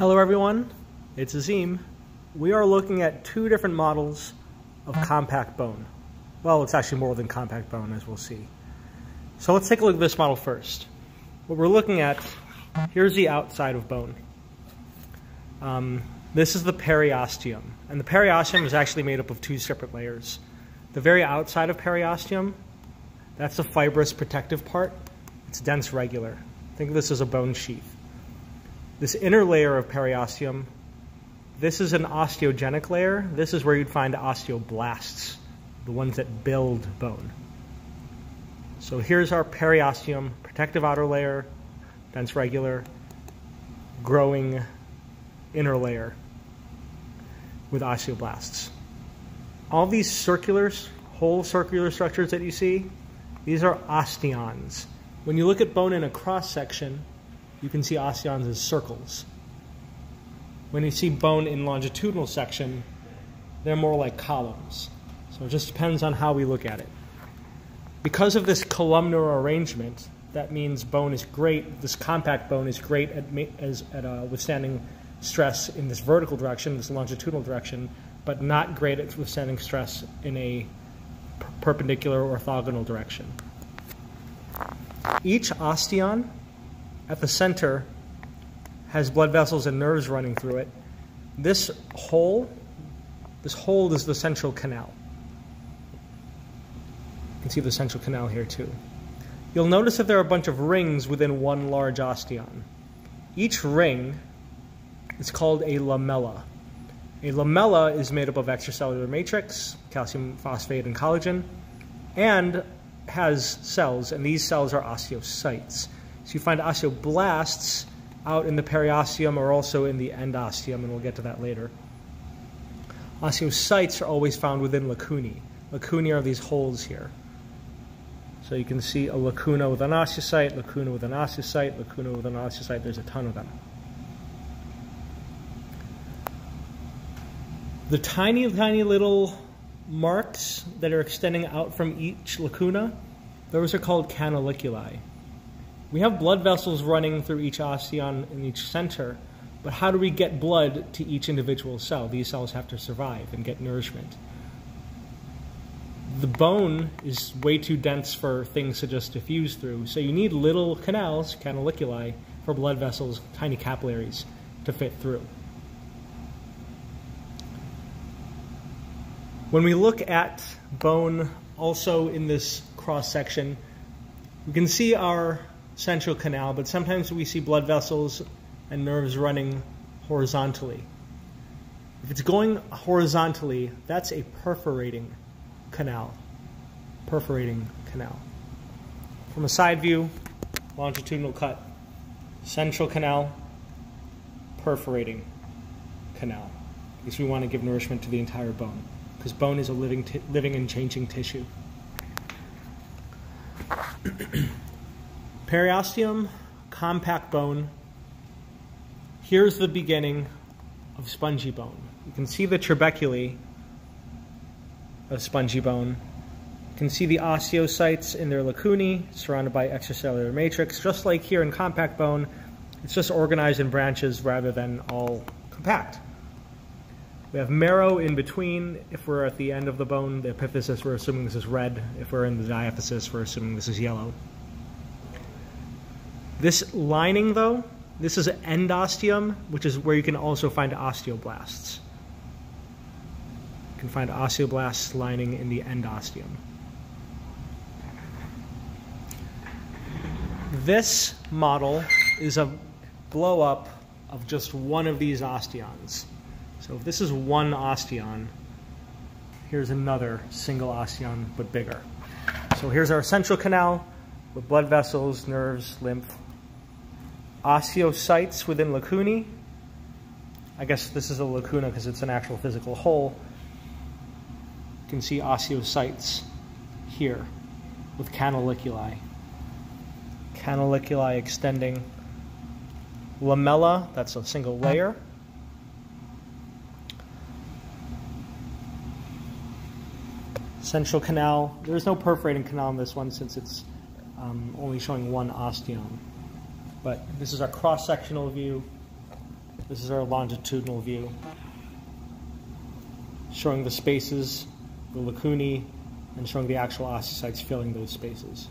Hello everyone, it's Azim. We are looking at two different models of compact bone. Well, it's actually more than compact bone as we'll see. So let's take a look at this model first. What we're looking at, here's the outside of bone. Um, this is the periosteum, and the periosteum is actually made up of two separate layers. The very outside of periosteum, that's the fibrous protective part. It's dense regular. Think of this as a bone sheath. This inner layer of periosteum, this is an osteogenic layer. This is where you'd find osteoblasts, the ones that build bone. So here's our periosteum, protective outer layer, dense regular, growing inner layer with osteoblasts. All these circular, whole circular structures that you see, these are osteons. When you look at bone in a cross section, you can see osteons as circles. When you see bone in longitudinal section, they're more like columns. So it just depends on how we look at it. Because of this columnar arrangement, that means bone is great, this compact bone is great at, as, at uh, withstanding stress in this vertical direction, this longitudinal direction, but not great at withstanding stress in a perpendicular orthogonal direction. Each osteon at the center has blood vessels and nerves running through it. This hole, this hole is the central canal. You can see the central canal here too. You'll notice that there are a bunch of rings within one large osteon. Each ring is called a lamella. A lamella is made up of extracellular matrix, calcium phosphate, and collagen, and has cells, and these cells are osteocytes. So you find osteoblasts out in the periosteum or also in the endosteum, and we'll get to that later. Osteocytes are always found within lacunae. Lacunae are these holes here. So you can see a lacuna with an osteocyte, lacuna with an osteocyte, lacuna with an osteocyte. There's a ton of them. The tiny, tiny little marks that are extending out from each lacuna, those are called canaliculi. We have blood vessels running through each osteon in each center, but how do we get blood to each individual cell? These cells have to survive and get nourishment. The bone is way too dense for things to just diffuse through, so you need little canals, canaliculi, for blood vessels, tiny capillaries, to fit through. When we look at bone also in this cross section, we can see our central canal, but sometimes we see blood vessels and nerves running horizontally. If it's going horizontally, that's a perforating canal. Perforating canal. From a side view, longitudinal cut, central canal, perforating canal, because we want to give nourishment to the entire bone because bone is a living, living and changing tissue. Periosteum, compact bone. Here's the beginning of spongy bone. You can see the trabeculae of spongy bone. You can see the osteocytes in their lacunae, surrounded by extracellular matrix. Just like here in compact bone, it's just organized in branches rather than all compact. We have marrow in between. If we're at the end of the bone, the epiphysis, we're assuming this is red. If we're in the diaphysis, we're assuming this is yellow. This lining, though, this is endosteum, which is where you can also find osteoblasts. You can find osteoblasts lining in the endosteum. This model is a blow up of just one of these osteons. So if this is one osteon, here's another single osteon, but bigger. So here's our central canal with blood vessels, nerves, lymph. Osteocytes within lacunae. I guess this is a lacuna because it's an actual physical hole. You can see osteocytes here with canaliculi. Canaliculi extending. Lamella, that's a single layer. central canal. There's no perforating canal in this one since it's um, only showing one osteon. But this is our cross-sectional view. This is our longitudinal view, showing the spaces, the lacunae, and showing the actual osteocytes filling those spaces.